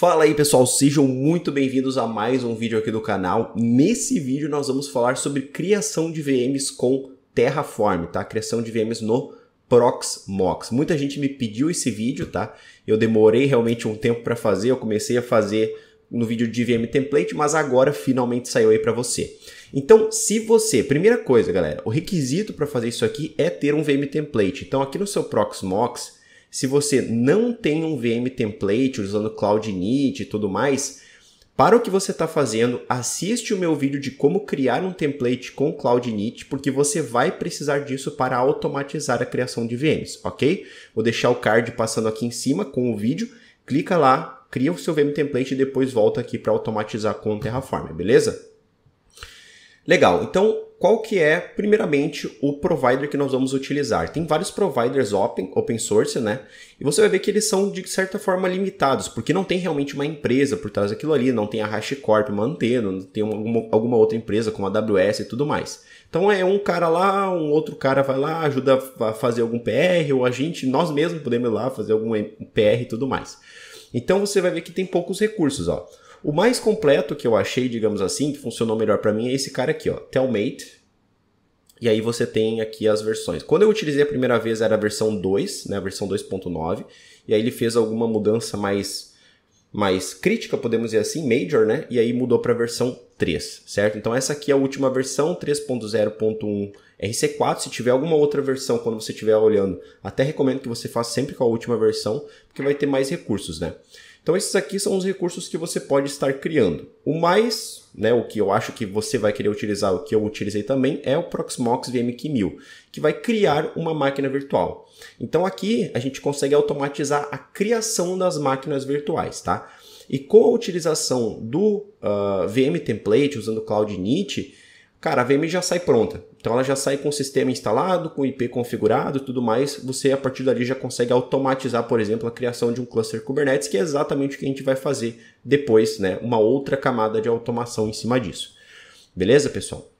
Fala aí pessoal, sejam muito bem-vindos a mais um vídeo aqui do canal. Nesse vídeo nós vamos falar sobre criação de VMs com Terraform, tá? Criação de VMs no Proxmox. Muita gente me pediu esse vídeo, tá? Eu demorei realmente um tempo para fazer, eu comecei a fazer no vídeo de VM Template, mas agora finalmente saiu aí para você. Então, se você, primeira coisa, galera, o requisito para fazer isso aqui é ter um VM Template. Então, aqui no seu Proxmox, se você não tem um VM Template usando Cloud Init e tudo mais, para o que você está fazendo, assiste o meu vídeo de como criar um template com Cloud Init, porque você vai precisar disso para automatizar a criação de VMs, ok? Vou deixar o card passando aqui em cima com o vídeo, clica lá, cria o seu VM template e depois volta aqui para automatizar com o Terraform, beleza? Legal, então qual que é, primeiramente, o provider que nós vamos utilizar? Tem vários providers open, open source, né? E você vai ver que eles são, de certa forma, limitados, porque não tem realmente uma empresa por trás daquilo ali, não tem a HashiCorp mantendo, não tem alguma, alguma outra empresa como a AWS e tudo mais. Então é um cara lá, um outro cara vai lá, ajuda a fazer algum PR, ou a gente, nós mesmos podemos ir lá fazer algum PR e tudo mais. Então você vai ver que tem poucos recursos, ó. O mais completo que eu achei, digamos assim, que funcionou melhor para mim é esse cara aqui, ó, Telmate. E aí você tem aqui as versões. Quando eu utilizei a primeira vez era a versão 2, né, a versão 2.9, e aí ele fez alguma mudança mais mais crítica, podemos dizer assim, major, né? E aí mudou para a versão 3, certo? Então essa aqui é a última versão, 3.0.1 RC4. Se tiver alguma outra versão quando você estiver olhando, até recomendo que você faça sempre com a última versão, porque vai ter mais recursos, né? Então esses aqui são os recursos que você pode estar criando. O mais, né, o que eu acho que você vai querer utilizar, o que eu utilizei também, é o Proxmox VMQ1000, que vai criar uma máquina virtual. Então aqui a gente consegue automatizar a criação das máquinas virtuais, tá? E com a utilização do uh, ah, VM Template, usando Cloud Init, cara, a VM já sai pronta. Então ela já sai com o sistema instalado, com o IP configurado e tudo mais. Você a partir dali já consegue automatizar, por exemplo, a criação de um cluster Kubernetes, que é exatamente o que a gente vai fazer depois, né? Uma outra camada de automação em cima disso. Beleza, pessoal?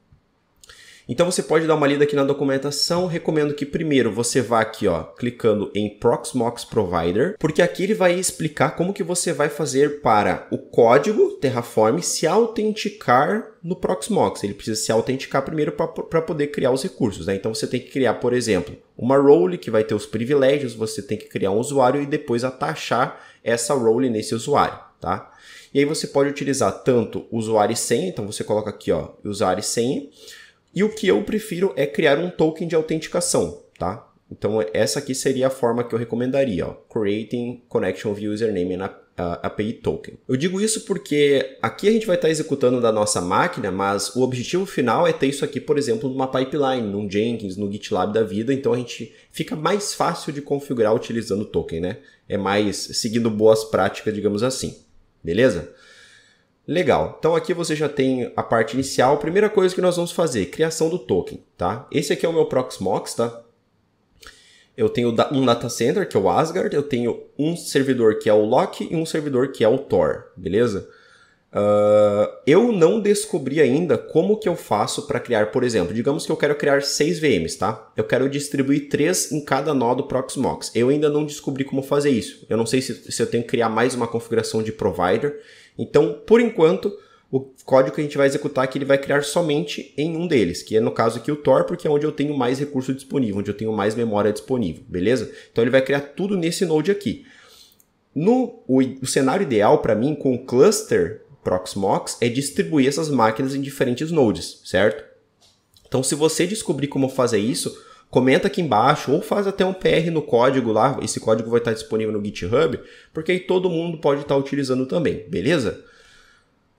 Então você pode dar uma lida aqui na documentação. Recomendo que primeiro você vá aqui, ó, clicando em Proxmox Provider, porque aqui ele vai explicar como que você vai fazer para o código Terraform se autenticar no Proxmox. Ele precisa se autenticar primeiro para poder criar os recursos. Né? Então você tem que criar, por exemplo, uma role que vai ter os privilégios, você tem que criar um usuário e depois atachar essa role nesse usuário, tá? E aí você pode utilizar tanto usuário e senha, então você coloca aqui, ó, usuário e senha, e o que eu prefiro é criar um token de autenticação, tá? Então essa aqui seria a forma que eu recomendaria, ó, Creating Connection View Username and API Token. Eu digo isso porque aqui a gente vai estar executando da nossa máquina, mas o objetivo final é ter isso aqui, por exemplo, numa pipeline, num Jenkins, no GitLab da vida, então a gente fica mais fácil de configurar utilizando o token, né? É mais seguindo boas práticas, digamos assim. Beleza? Legal. Então aqui você já tem a parte inicial. Primeira coisa que nós vamos fazer, criação do token, tá? Esse aqui é o meu Proxmox, tá? Eu tenho um data center, que é o Asgard, eu tenho um servidor que é o Loki e um servidor que é o Thor, beleza? Uh, eu não descobri ainda como que eu faço para criar, por exemplo, digamos que eu quero criar seis VMs, tá? Eu quero distribuir três em cada nó do Proxmox. Eu ainda não descobri como fazer isso. Eu não sei se, se eu tenho que criar mais uma configuração de provider. Então, por enquanto, o código que a gente vai executar aqui ele vai criar somente em um deles, que é no caso aqui o Tor, porque é onde eu tenho mais recurso disponível, onde eu tenho mais memória disponível, beleza? Então ele vai criar tudo nesse node aqui. No o, o cenário ideal para mim com o cluster Proxmox é distribuir essas máquinas em diferentes nodes, certo? Então se você descobrir como fazer isso, comenta aqui embaixo ou faz até um PR no código lá, esse código vai estar disponível no GitHub, porque aí todo mundo pode estar utilizando também, beleza?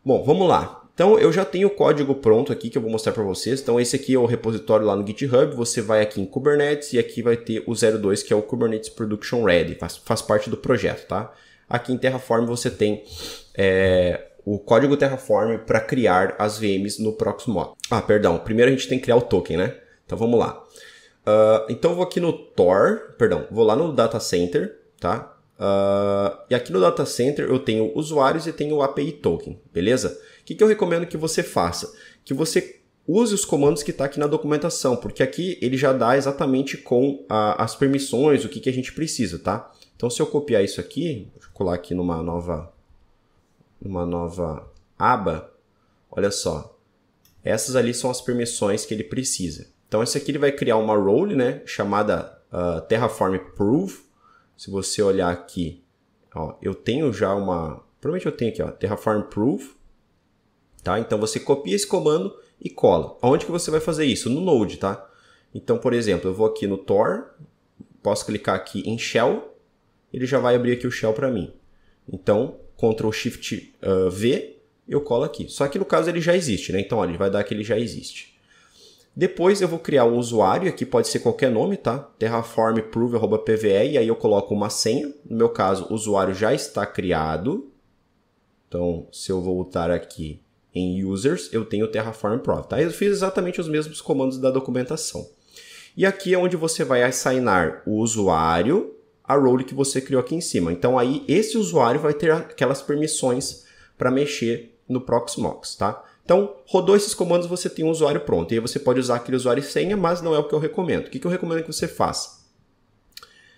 Bom, vamos lá. Então eu já tenho o código pronto aqui que eu vou mostrar para vocês. Então esse aqui é o repositório lá no GitHub. Você vai aqui em Kubernetes e aqui vai ter o 02 que é o Kubernetes Production Ready, faz, faz parte do projeto, tá? Aqui em Terraform você tem é, o código Terraform para criar as VMs no Proxmox. Ah, perdão. Primeiro a gente tem que criar o token, né? Então vamos lá. Uh, então vou aqui no Tor, perdão, vou lá no Data Center, tá? Uh, e aqui no Data Center eu tenho usuários e tenho o API Token, beleza? O que, que eu recomendo que você faça? Que você use os comandos que está aqui na documentação, porque aqui ele já dá exatamente com a, as permissões, o que, que a gente precisa, tá? Então se eu copiar isso aqui, colar aqui numa nova uma nova aba, olha só, essas ali são as permissões que ele precisa. Então, esse aqui ele vai criar uma role, né, chamada uh, Terraform Prove. Se você olhar aqui, ó, eu tenho já uma, provavelmente eu tenho aqui, ó, Terraform Prove, tá? Então você copia esse comando e cola. Aonde que você vai fazer isso? No Node, tá? Então, por exemplo, eu vou aqui no Tor, posso clicar aqui em Shell, ele já vai abrir aqui o Shell para mim. Então, Ctrl Shift uh, V, eu colo aqui. Só que no caso ele já existe, né? Então, olha, ele vai dar que ele já existe. Depois eu vou criar um usuário, aqui pode ser qualquer nome, tá? terraformprove.pve e aí eu coloco uma senha. No meu caso, o usuário já está criado. Então, se eu voltar aqui em users, eu tenho Terraform Prove, tá? Eu fiz exatamente os mesmos comandos da documentação. E aqui é onde você vai assignar o usuário a role que você criou aqui em cima. Então aí esse usuário vai ter aquelas permissões para mexer no Proxmox, tá? Então, rodou esses comandos, você tem um usuário pronto. E aí você pode usar aquele usuário e senha, mas não é o que eu recomendo. O que, eu recomendo que você faça?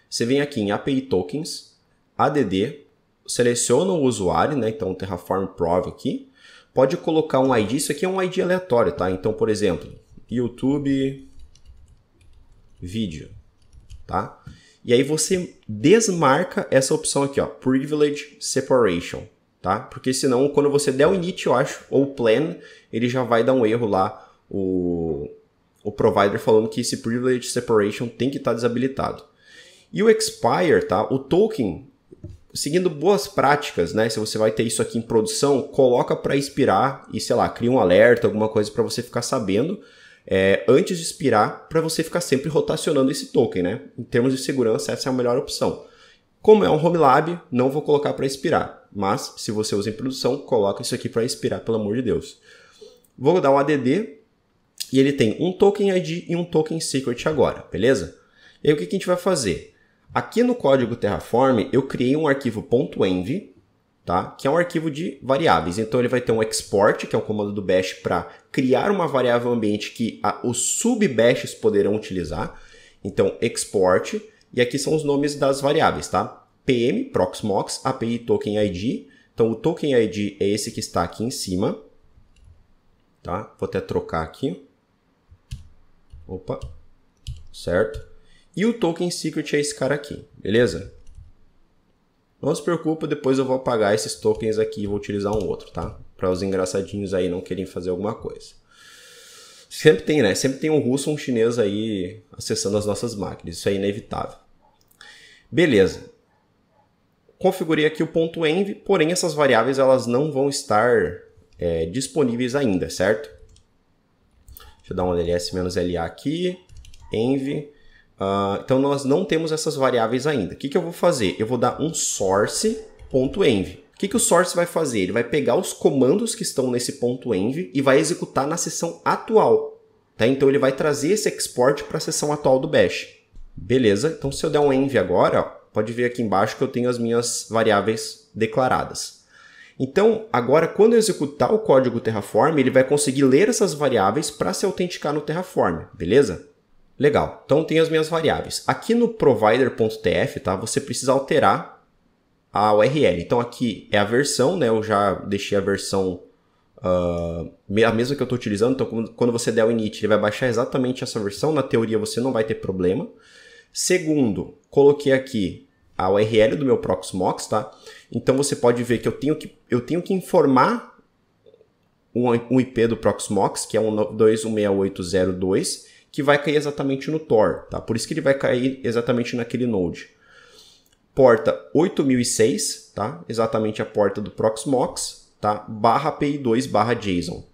Você vem aqui em API Tokens, ADD, seleciona o usuário, né? Então, Terraform Prove aqui. Pode colocar um ID, isso aqui é um ID aleatório, tá? Então, por exemplo, YouTube vídeo, tá? E aí você desmarca essa opção aqui, ó, Privilege Separation, tá? Porque senão, quando você der o init, eu acho, ou plan, ele já vai dar um erro lá, o, o provider falando que esse Privilege Separation tem que estar tá desabilitado. E o expire, tá? O token, seguindo boas práticas, né? Se você vai ter isso aqui em produção, coloca para expirar e, sei lá, cria um alerta, alguma coisa para você ficar sabendo é, antes de expirar, para você ficar sempre rotacionando esse token, né? Em termos de segurança, essa é a melhor opção. Como é um home lab, não vou colocar para expirar, mas se você usa em produção, coloca isso aqui para expirar, pelo amor de Deus. Vou dar um ADD e ele tem um token ID e um token secret agora, beleza? E aí o que a gente vai fazer? Aqui no código Terraform, eu criei um arquivo .env tá? que é um arquivo de variáveis. Então ele vai ter um export, que é um comando do bash para criar uma variável ambiente que a, os sub-bashes poderão utilizar. Então export, e aqui são os nomes das variáveis, tá? PM, Proxmox, API Token ID. Então o Token ID é esse que está aqui em cima. Tá? Vou até trocar aqui. Opa, certo? E o Token Secret é esse cara aqui, beleza? Não se preocupa, depois eu vou apagar esses tokens aqui e vou utilizar um outro, tá? Para os engraçadinhos aí não querem fazer alguma coisa. Sempre tem, né? Sempre tem um russo ou um chinês aí acessando as nossas máquinas. Isso é inevitável. Beleza. Configurei aqui o ponto .env, porém essas variáveis elas não vão estar é, disponíveis ainda, certo? Deixa eu dar um ls-la aqui, env, Uh, então nós não temos essas variáveis ainda. O que, que eu vou fazer? Eu vou dar um source.env. O que, que o source vai fazer? Ele vai pegar os comandos que estão nesse ponto .env e vai executar na seção atual. Tá? Então ele vai trazer esse export para a seção atual do bash. Beleza? Então se eu der um env agora, ó, pode ver aqui embaixo que eu tenho as minhas variáveis declaradas. Então, agora, quando eu executar o código Terraform, ele vai conseguir ler essas variáveis para se autenticar no Terraform, beleza? Legal, então tem as minhas variáveis. Aqui no provider.tf, tá, você precisa alterar a URL. Então aqui é a versão, né, eu já deixei a versão uh, a mesma que eu estou utilizando. Então quando você der o init, ele vai baixar exatamente essa versão. Na teoria você não vai ter problema. Segundo, coloquei aqui a URL do meu Proxmox, tá? Então você pode ver que eu tenho que, eu tenho que informar um, um IP do Proxmox, que é 192.168.02, que vai cair exatamente no Tor, tá? Por isso que ele vai cair exatamente naquele node. Porta 8006, tá? Exatamente a porta do Proxmox, tá? Barra API2 barra JSON.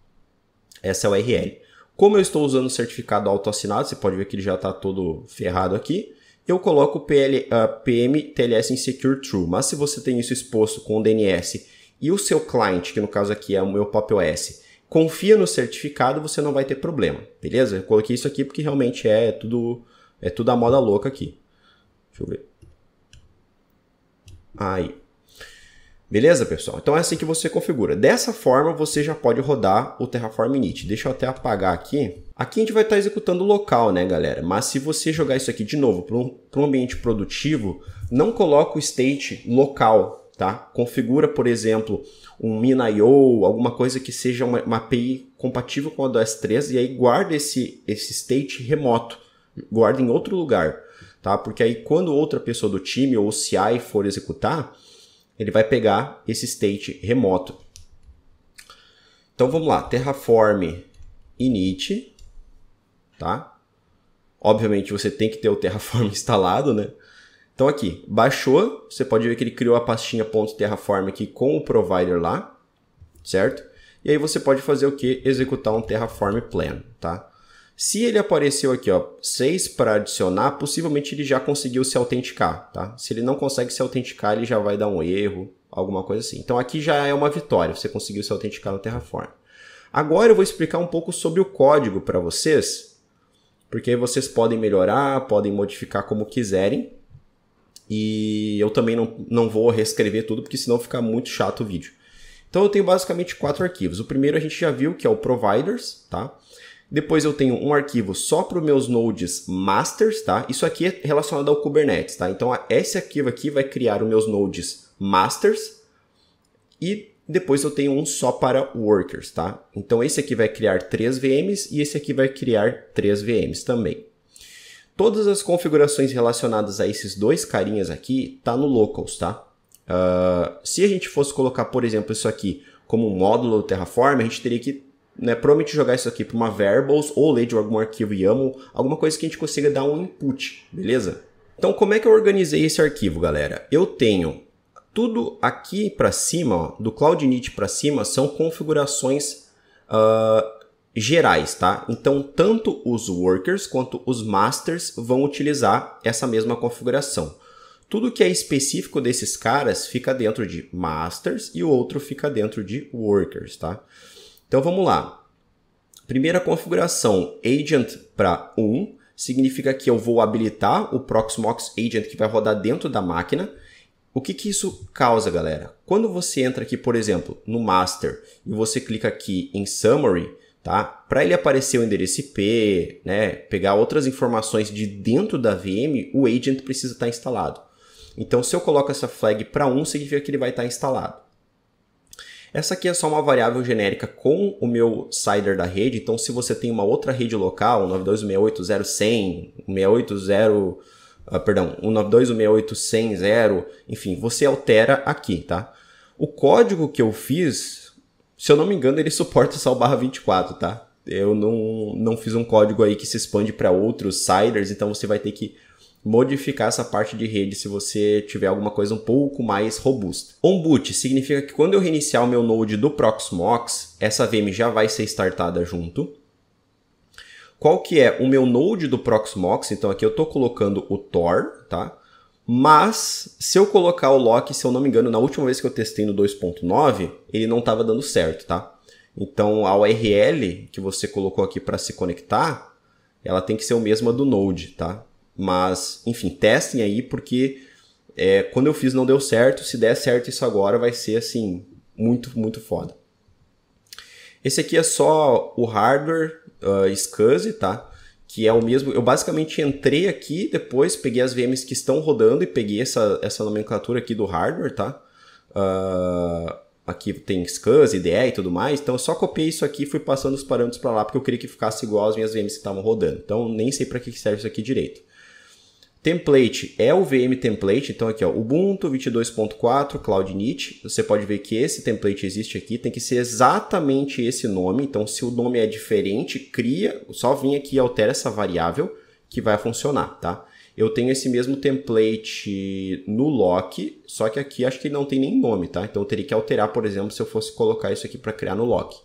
Essa é a URL. Como eu estou usando o certificado autoassinado, você pode ver que ele já está todo ferrado aqui. Eu coloco PL, uh, PM TLS Insecure True. Mas se você tem isso exposto com o DNS e o seu client, que no caso aqui é o meu Pop OS, confia no certificado, você não vai ter problema, beleza? Eu coloquei isso aqui porque realmente é tudo é tudo a moda louca aqui. Deixa eu ver. Aí. Beleza, pessoal? Então é assim que você configura. Dessa forma, você já pode rodar o Terraform Init. Deixa eu até apagar aqui. Aqui a gente vai estar executando local, né, galera? Mas se você jogar isso aqui de novo para um, um ambiente produtivo, não coloca o state local, tá? Configura, por exemplo, um MinIO, alguma coisa que seja uma, uma API compatível com a do S3 e aí guarda esse, esse state remoto, guarda em outro lugar, tá? Porque aí quando outra pessoa do time ou o CI for executar, ele vai pegar esse state remoto. Então vamos lá, Terraform init, tá? Obviamente você tem que ter o Terraform instalado, né? Então aqui, baixou, você pode ver que ele criou a pastinha .terraform aqui com o provider lá, certo? E aí você pode fazer o que? Executar um Terraform plan, tá? Se ele apareceu aqui, ó, 6 para adicionar, possivelmente ele já conseguiu se autenticar, tá? Se ele não consegue se autenticar, ele já vai dar um erro, alguma coisa assim. Então aqui já é uma vitória, você conseguiu se autenticar no Terraform. Agora eu vou explicar um pouco sobre o código para vocês, porque vocês podem melhorar, podem modificar como quiserem, e eu também não, não vou reescrever tudo, porque senão fica muito chato o vídeo. Então eu tenho basicamente quatro arquivos. O primeiro a gente já viu, que é o providers, tá? Depois eu tenho um arquivo só para os meus nodes masters, tá? Isso aqui é relacionado ao Kubernetes, tá? Então esse arquivo aqui vai criar os meus nodes masters e depois eu tenho um só para workers, tá? Então esse aqui vai criar três VMs e esse aqui vai criar três VMs também. Todas as configurações relacionadas a esses dois carinhas aqui tá no locals, tá? Uh, se a gente fosse colocar, por exemplo, isso aqui como um módulo do Terraform, a gente teria que né, provavelmente jogar isso aqui para uma variables ou ler de algum arquivo YAML, alguma coisa que a gente consiga dar um input, beleza? Então, como é que eu organizei esse arquivo, galera? Eu tenho tudo aqui para cima, ó, do CloudNet para cima, são configurações uh, gerais, tá? Então, tanto os workers quanto os masters vão utilizar essa mesma configuração. Tudo que é específico desses caras fica dentro de masters e o outro fica dentro de workers, tá? Então, vamos lá. Primeira configuração, agent para 1, significa que eu vou habilitar o Proxmox Agent que vai rodar dentro da máquina. O que, que isso causa, galera? Quando você entra aqui, por exemplo, no master e você clica aqui em summary, tá? Para ele aparecer o endereço IP, né, pegar outras informações de dentro da VM, o agent precisa estar tá instalado. Então, se eu coloco essa flag para 1, significa que ele vai estar tá instalado. Essa aqui é só uma variável genérica com o meu CIDR da rede. Então, se você tem uma outra rede local, 192.168.0.100, 180, uh, perdão, 192.168.100.0, enfim, você altera aqui, tá? O código que eu fiz se eu não me engano, ele suporta só o barra 24, tá? Eu não, não fiz um código aí que se expande para outros siders, então você vai ter que modificar essa parte de rede se você tiver alguma coisa um pouco mais robusta. On boot significa que quando eu reiniciar o meu node do Proxmox, essa VM já vai ser startada junto. Qual que é o meu node do Proxmox? Então aqui eu estou colocando o Tor, tá? Mas, se eu colocar o lock, se eu não me engano, na última vez que eu testei no 2.9, ele não estava dando certo, tá? Então, a URL que você colocou aqui para se conectar, ela tem que ser o mesma do Node, tá? Mas, enfim, testem aí, porque é, quando eu fiz não deu certo. Se der certo isso agora, vai ser, assim, muito, muito foda. Esse aqui é só o hardware uh, SCSI, tá? que é o mesmo. Eu basicamente entrei aqui, depois peguei as VMs que estão rodando e peguei essa, essa nomenclatura aqui do hardware, tá? Uh, aqui tem SCSI, IDE e tudo mais. Então eu só copiei isso aqui e fui passando os parâmetros para lá porque eu queria que ficasse igual às minhas VMs que estavam rodando. Então nem sei para que serve isso aqui direito. Template é o VM template, então aqui ó, Ubuntu 22.4 CloudNet. Você pode ver que esse template existe aqui, tem que ser exatamente esse nome. Então, se o nome é diferente, cria, só vim aqui e altera essa variável que vai funcionar, tá? Eu tenho esse mesmo template no lock, só que aqui acho que não tem nem nome, tá? Então eu teria que alterar, por exemplo, se eu fosse colocar isso aqui para criar no lock.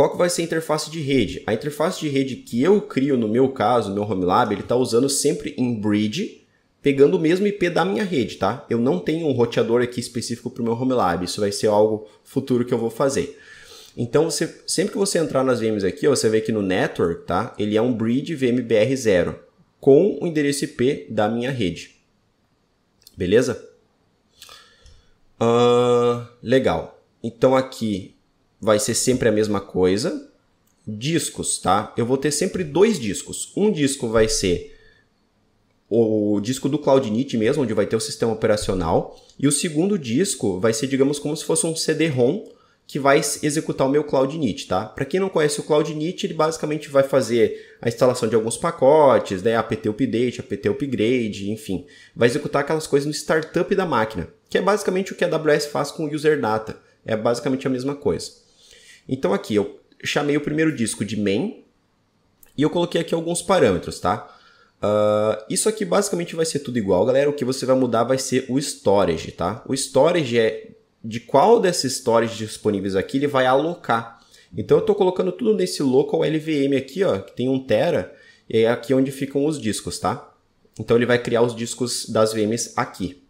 Qual que vai ser a interface de rede? A interface de rede que eu crio no meu caso, meu HomeLab, ele está usando sempre em bridge, pegando o mesmo IP da minha rede, tá? Eu não tenho um roteador aqui específico para o meu HomeLab, isso vai ser algo futuro que eu vou fazer. Então, você, sempre que você entrar nas VMs aqui, ó, você vê que no network, tá? Ele é um bridge VMBR0 com o endereço IP da minha rede. Beleza? Uh, legal. Então aqui vai ser sempre a mesma coisa. Discos, tá? Eu vou ter sempre dois discos. Um disco vai ser o disco do CloudNIT mesmo, onde vai ter o sistema operacional. E o segundo disco vai ser, digamos, como se fosse um CD-ROM que vai executar o meu CloudNIT, tá? Para quem não conhece o CloudNIT, ele basicamente vai fazer a instalação de alguns pacotes, né, apt update, apt upgrade, enfim, vai executar aquelas coisas no startup da máquina, que é basicamente o que a AWS faz com o user data, é basicamente a mesma coisa. Então aqui eu chamei o primeiro disco de main e eu coloquei aqui alguns parâmetros, tá? Uh, isso aqui basicamente vai ser tudo igual, galera. O que você vai mudar vai ser o storage, tá? O storage é de qual desses storages disponíveis aqui ele vai alocar. Então eu estou colocando tudo nesse local LVM aqui, ó, que tem um tera, e é aqui onde ficam os discos, tá? Então ele vai criar os discos das VMs aqui.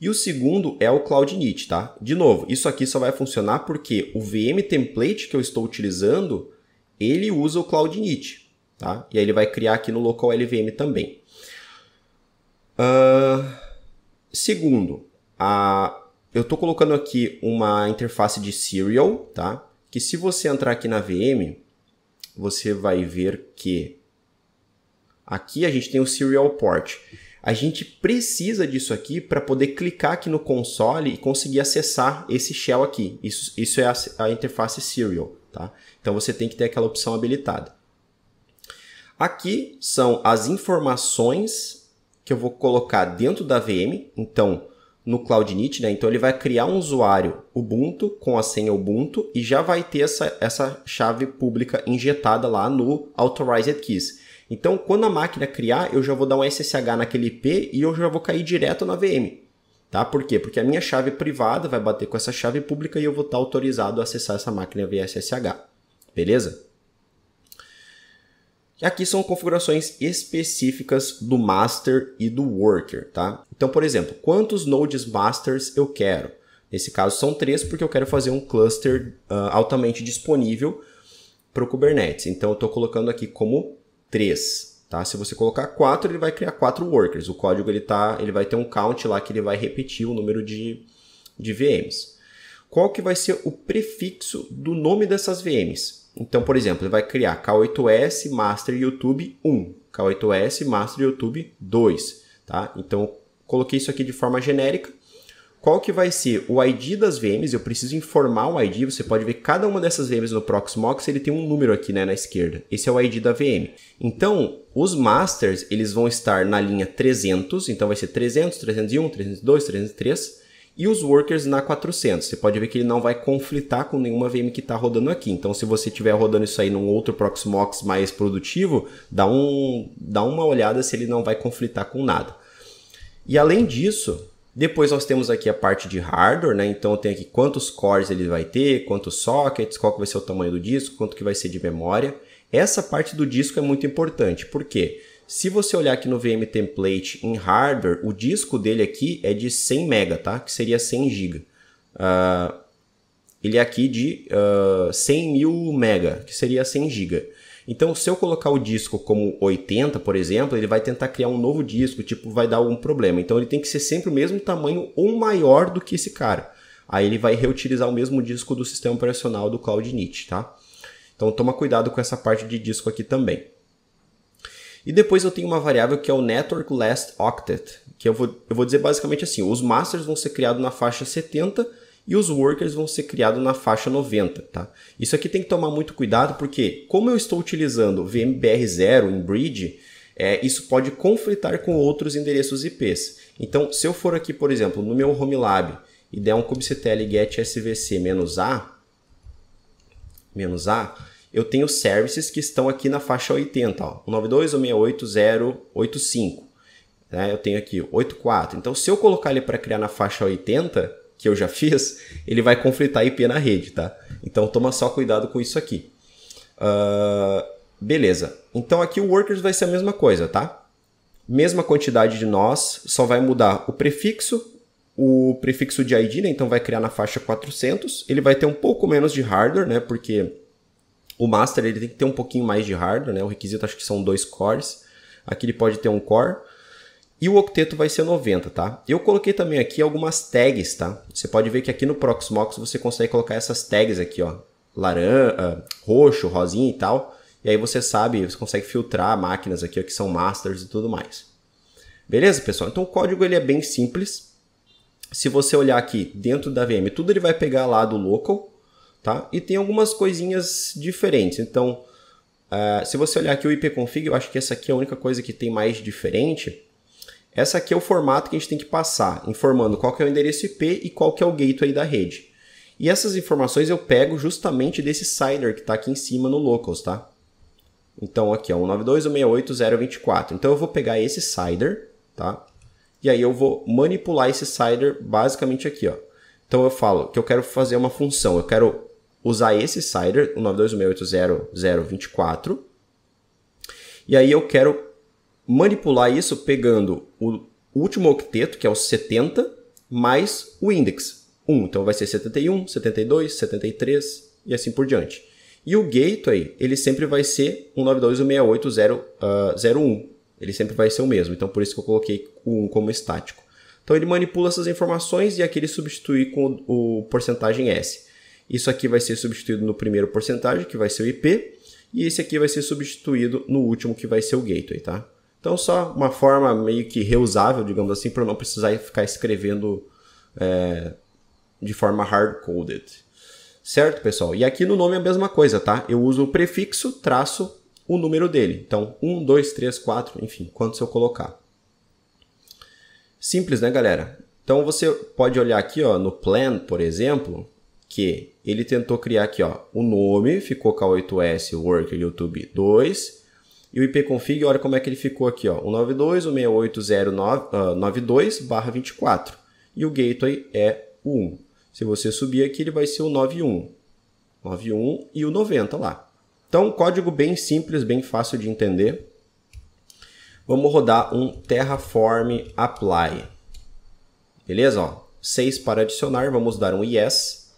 E o segundo é o CloudNIT, tá? De novo, isso aqui só vai funcionar porque o VM template que eu estou utilizando, ele usa o CloudNIT, tá? E aí ele vai criar aqui no local LVM também. Uh, segundo, a, eu estou colocando aqui uma interface de serial, tá? Que se você entrar aqui na VM, você vai ver que aqui a gente tem o serial port. A gente precisa disso aqui para poder clicar aqui no console e conseguir acessar esse shell aqui. Isso, isso é a, a interface serial, tá? Então você tem que ter aquela opção habilitada. Aqui são as informações que eu vou colocar dentro da VM. Então, no CloudNIT, né? Então ele vai criar um usuário Ubuntu com a senha Ubuntu e já vai ter essa, essa chave pública injetada lá no Authorized Keys. Então, quando a máquina criar, eu já vou dar um SSH naquele IP e eu já vou cair direto na VM. Tá? Por quê? Porque a minha chave privada vai bater com essa chave pública e eu vou estar autorizado a acessar essa máquina via SSH. Beleza? E aqui são configurações específicas do master e do worker, tá? Então, por exemplo, quantos nodes masters eu quero? Nesse caso são três, porque eu quero fazer um cluster uh, altamente disponível para o Kubernetes. Então, eu estou colocando aqui como três. Tá? Se você colocar quatro, ele vai criar quatro workers. O código ele, tá, ele vai ter um count lá que ele vai repetir o número de, de VMs. Qual que vai ser o prefixo do nome dessas VMs? Então, por exemplo, ele vai criar K8S Master YouTube 1, K8S Master YouTube 2, tá? Então, coloquei isso aqui de forma genérica. Qual que vai ser o ID das VMs? Eu preciso informar o ID. Você pode ver cada uma dessas VMs no Proxmox, ele tem um número aqui né, na esquerda. Esse é o ID da VM. Então, os masters, eles vão estar na linha 300. Então, vai ser 300, 301, 302, 303 e os workers na 400. Você pode ver que ele não vai conflitar com nenhuma VM que está rodando aqui. Então, se você estiver rodando isso aí num outro Proxmox mais produtivo, dá, um, dá uma olhada se ele não vai conflitar com nada. E além disso, depois nós temos aqui a parte de hardware, né? Então tem aqui quantos cores ele vai ter, quantos sockets, qual que vai ser o tamanho do disco, quanto que vai ser de memória. Essa parte do disco é muito importante, por quê? Se você olhar aqui no VM Template em hardware, o disco dele aqui é de 100 MB, tá? Que seria 100 GB. Uh, ele é aqui de uh, 100 mil MB, que seria 100 GB. Então, se eu colocar o disco como 80, por exemplo, ele vai tentar criar um novo disco, tipo, vai dar algum problema. Então, ele tem que ser sempre o mesmo tamanho ou maior do que esse cara. Aí ele vai reutilizar o mesmo disco do sistema operacional do CloudNIT, tá? Então, toma cuidado com essa parte de disco aqui também. E depois eu tenho uma variável que é o Network Last Octet, que eu vou, eu vou dizer basicamente assim, os masters vão ser criados na faixa 70 e os workers vão ser criados na faixa 90, tá? Isso aqui tem que tomar muito cuidado porque como eu estou utilizando VMBR0 em bridge, é, isso pode conflitar com outros endereços IPs. Então, se eu for aqui, por exemplo, no meu home lab e der um kubectl get svc -a, "-a", eu tenho services que estão aqui na faixa 80, ó, 192.168.085. Né? Eu tenho aqui 84. Então, se eu colocar ele para criar na faixa 80, que eu já fiz, ele vai conflitar IP na rede, tá? Então, toma só cuidado com isso aqui. Uh, beleza. Então, aqui o workers vai ser a mesma coisa, tá? Mesma quantidade de nós, só vai mudar o prefixo, o prefixo de ID, né? Então, vai criar na faixa 400. Ele vai ter um pouco menos de hardware, né? Porque o master ele tem que ter um pouquinho mais de hardware, né? O requisito acho que são dois cores. Aqui ele pode ter um core. E o octeto vai ser 90, tá? Eu coloquei também aqui algumas tags, tá? Você pode ver que aqui no Proxmox você consegue colocar essas tags aqui, ó. Laranja, roxo, rosinha e tal. E aí você sabe, você consegue filtrar máquinas aqui ó, que são masters e tudo mais. Beleza, pessoal? Então o código ele é bem simples. Se você olhar aqui dentro da VM, tudo ele vai pegar lá do local, tá? E tem algumas coisinhas diferentes. Então, uh, se você olhar aqui o ipconfig, eu acho que essa aqui é a única coisa que tem mais diferente. Essa aqui é o formato que a gente tem que passar, informando qual que é o endereço IP e qual que é o gateway da rede. E essas informações eu pego justamente desse CIDR que está aqui em cima no locals, tá? Então aqui é 192.168.024. Então eu vou pegar esse CIDR, tá? E aí eu vou manipular esse CIDR basicamente aqui, ó. Então eu falo que eu quero fazer uma função, eu quero usar esse CIDR, 192.168.024. E aí eu quero manipular isso pegando o último octeto, que é o 70, mais o index, 1. Então vai ser 71, 72, 73 e assim por diante. E o gateway, ele sempre vai ser 192.168.0.1. Uh, ele sempre vai ser o mesmo. Então por isso que eu coloquei o 1 como estático. Então ele manipula essas informações e aqui ele substitui com o, o porcentagem S. Isso aqui vai ser substituído no primeiro porcentagem, que vai ser o IP, e esse aqui vai ser substituído no último, que vai ser o gateway, tá? Então só uma forma meio que reusável, digamos assim, para não precisar ficar escrevendo é, de forma hard-coded. Certo, pessoal? E aqui no nome é a mesma coisa, tá? Eu uso o prefixo, traço, o número dele. Então, 1, 2, 3, 4, enfim, quantos eu colocar. Simples, né, galera? Então, você pode olhar aqui ó, no plan, por exemplo, que ele tentou criar aqui ó, o nome, ficou K8S Worker YouTube 2, e o ipconfig, olha como é que ele ficou aqui, ó, 192.168.92/24. E o gateway é o 1. Se você subir aqui, ele vai ser o 91. 91 e o 90 lá. Então, código bem simples, bem fácil de entender. Vamos rodar um Terraform Apply. Beleza? Ó, 6 para adicionar, vamos dar um Yes.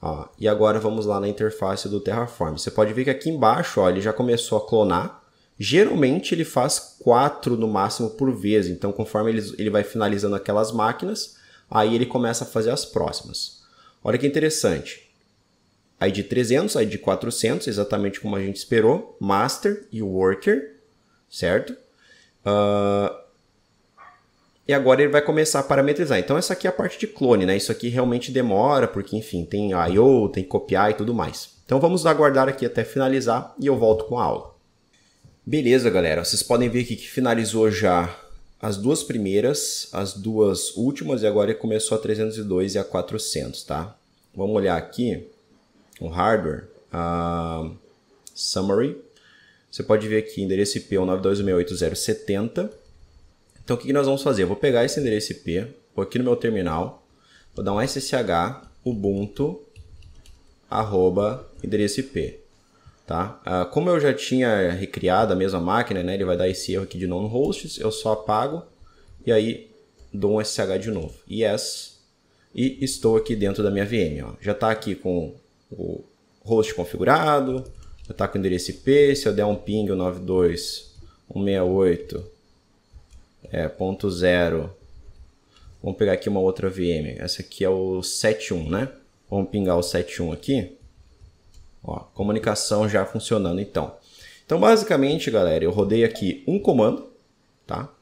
Ó, e agora vamos lá na interface do Terraform. Você pode ver que aqui embaixo ó, ele já começou a clonar. Geralmente ele faz 4 no máximo por vez. Então, conforme ele, ele vai finalizando aquelas máquinas, Aí ele começa a fazer as próximas. Olha que interessante. ID 300, ID 400, exatamente como a gente esperou. Master e Worker, certo? Uh, e agora ele vai começar a parametrizar. Então essa aqui é a parte de clone, né? Isso aqui realmente demora, porque enfim, tem I.O., tem que copiar e tudo mais. Então vamos aguardar aqui até finalizar e eu volto com a aula. Beleza, galera. Vocês podem ver aqui que finalizou já as duas primeiras, as duas últimas e agora começou a 302 e a 400, tá? Vamos olhar aqui o hardware, a summary. Você pode ver aqui endereço IP 192.168.070. Então o que nós vamos fazer? Eu vou pegar esse endereço IP, vou aqui no meu terminal, vou dar um ssh ubuntu arroba endereço IP. Tá? Ah, como eu já tinha recriado a mesma máquina, né, ele vai dar esse erro aqui de non-hosts, eu só apago e aí dou um SSH de novo. Yes. E estou aqui dentro da minha VM. Ó. Já está aqui com o host configurado, já está com o endereço IP. Se eu der um ping 92.168.0, é, ponto zero, vamos pegar aqui uma outra VM. Essa aqui é o 71, né? Vamos pingar o 71 aqui. Ó, comunicação já funcionando então. Então, basicamente, galera, eu rodei aqui um comando, tá?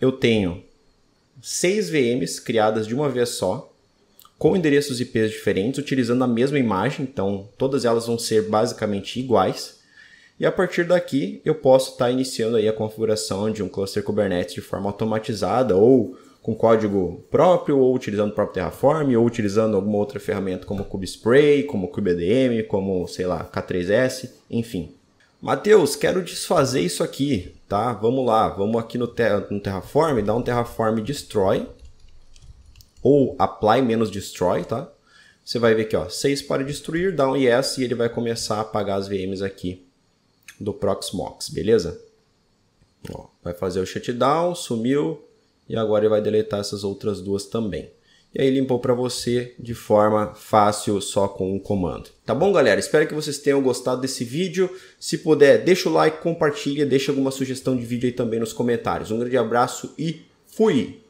Eu tenho seis VMs criadas de uma vez só, com endereços IPs diferentes, utilizando a mesma imagem, então todas elas vão ser basicamente iguais. E a partir daqui eu posso estar tá iniciando aí a configuração de um cluster Kubernetes de forma automatizada ou com código próprio, ou utilizando o próprio Terraform, ou utilizando alguma outra ferramenta como KubeSpray, como KubeADM, como, sei lá, K3S, enfim. Mateus, quero desfazer isso aqui, tá? Vamos lá, vamos aqui no, ter no Terraform, dar um Terraform Destroy, ou Apply menos Destroy, tá? Você vai ver aqui, ó, 6 para destruir, dá um Yes e ele vai começar a apagar as VMs aqui do Proxmox, beleza? Ó, vai fazer o shutdown, sumiu, e agora ele vai deletar essas outras duas também. E aí limpou para você de forma fácil só com um comando. Tá bom, galera? Espero que vocês tenham gostado desse vídeo. Se puder, deixa o like, compartilha, deixa alguma sugestão de vídeo aí também nos comentários. Um grande abraço e fui!